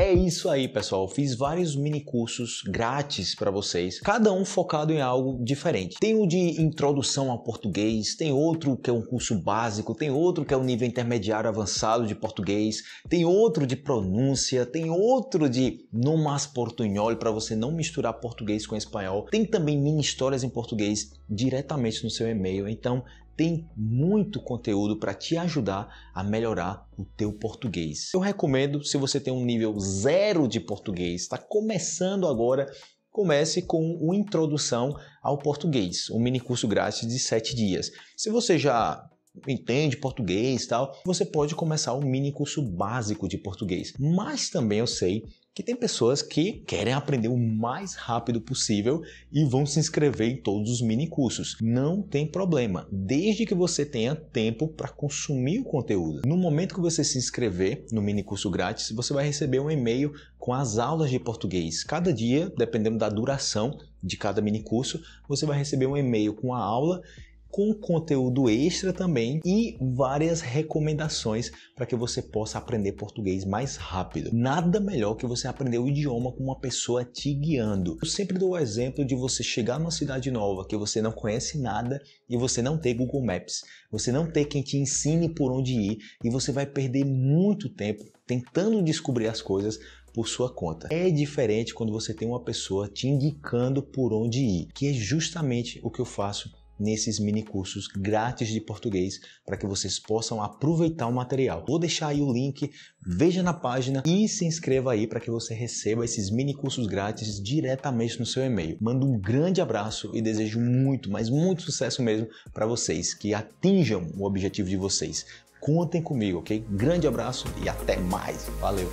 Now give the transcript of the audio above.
É isso aí, pessoal. Fiz vários mini cursos grátis para vocês, cada um focado em algo diferente. Tem o de introdução ao português, tem outro que é um curso básico, tem outro que é o um nível intermediário avançado de português, tem outro de pronúncia, tem outro de no mais portunhol para você não misturar português com espanhol. Tem também mini histórias em português diretamente no seu e-mail. Então, tem muito conteúdo para te ajudar a melhorar o teu português. Eu recomendo, se você tem um nível zero de português, está começando agora, comece com uma introdução ao português, um mini curso grátis de 7 dias. Se você já entende português e tal, você pode começar um mini curso básico de português. Mas também eu sei que tem pessoas que querem aprender o mais rápido possível e vão se inscrever em todos os mini cursos. Não tem problema, desde que você tenha tempo para consumir o conteúdo. No momento que você se inscrever no mini curso grátis, você vai receber um e-mail com as aulas de português. Cada dia, dependendo da duração de cada mini curso, você vai receber um e-mail com a aula com conteúdo extra também e várias recomendações para que você possa aprender português mais rápido. Nada melhor que você aprender o idioma com uma pessoa te guiando. Eu sempre dou o exemplo de você chegar numa cidade nova que você não conhece nada e você não ter Google Maps, você não ter quem te ensine por onde ir e você vai perder muito tempo tentando descobrir as coisas por sua conta. É diferente quando você tem uma pessoa te indicando por onde ir, que é justamente o que eu faço nesses mini cursos grátis de português para que vocês possam aproveitar o material. Vou deixar aí o link, veja na página e se inscreva aí para que você receba esses mini cursos grátis diretamente no seu e-mail. Mando um grande abraço e desejo muito, mas muito sucesso mesmo para vocês, que atinjam o objetivo de vocês. Contem comigo, ok? Grande abraço e até mais. Valeu!